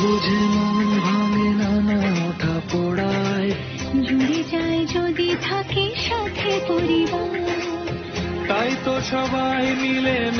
বুঝে মন ভাঙে নানা ওঠা পড়ায়। জুড়ে যায় যদি থাকে সাথে পরিবার। তাই তো সবাই মিলে